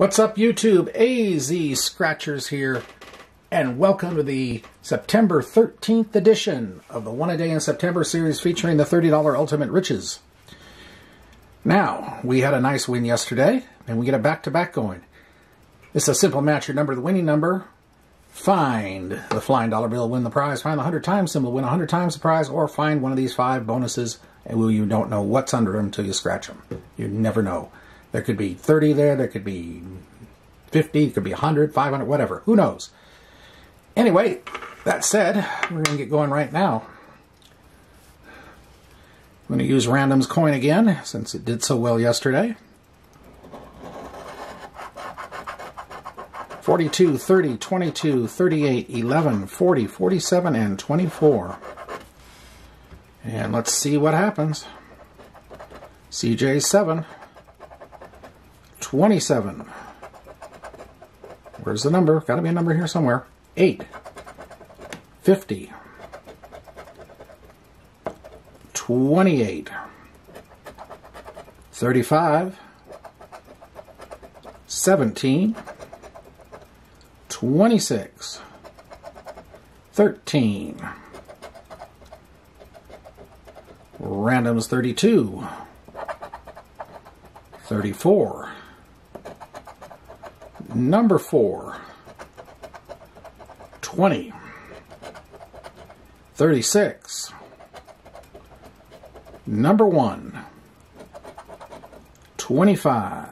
What's up, YouTube? AZ Scratchers here, and welcome to the September 13th edition of the One A Day in September series featuring the $30 Ultimate Riches. Now, we had a nice win yesterday, and we get a back to back going. It's a simple match. Your number, the winning number, find the flying dollar bill, win the prize, find the 100 times symbol, win 100 times the prize, or find one of these five bonuses, and you don't know what's under them until you scratch them. You never know. There could be 30 there, there could be 50, it could be 100, 500, whatever. Who knows? Anyway, that said, we're going to get going right now. I'm going to use Random's coin again, since it did so well yesterday. 42, 30, 22, 38, 11, 40, 47, and 24. And let's see what happens. CJ7. 27. Where's the number? Got to be a number here somewhere. 8. 50. 28. 35. 17. 26. 13. Randoms 32. 34. Number 4. 20. 36. Number 1. 25.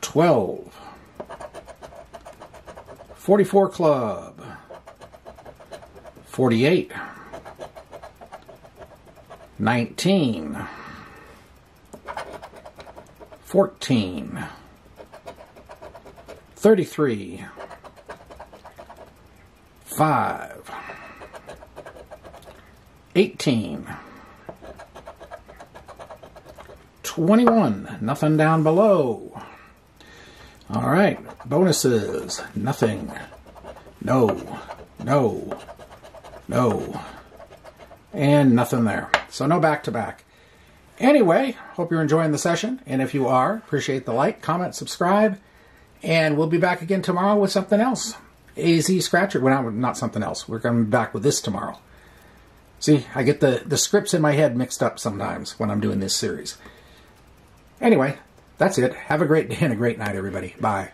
12. 44 Club. 48. 19. 14. 33. 5. 18. 21. Nothing down below. All right. Bonuses. Nothing. No. No. No. And nothing there. So no back to back. Anyway, hope you're enjoying the session. And if you are, appreciate the like, comment, subscribe. And we'll be back again tomorrow with something else. AZ Scratcher. Well, not something else. We're coming back with this tomorrow. See, I get the, the scripts in my head mixed up sometimes when I'm doing this series. Anyway, that's it. Have a great day and a great night, everybody. Bye.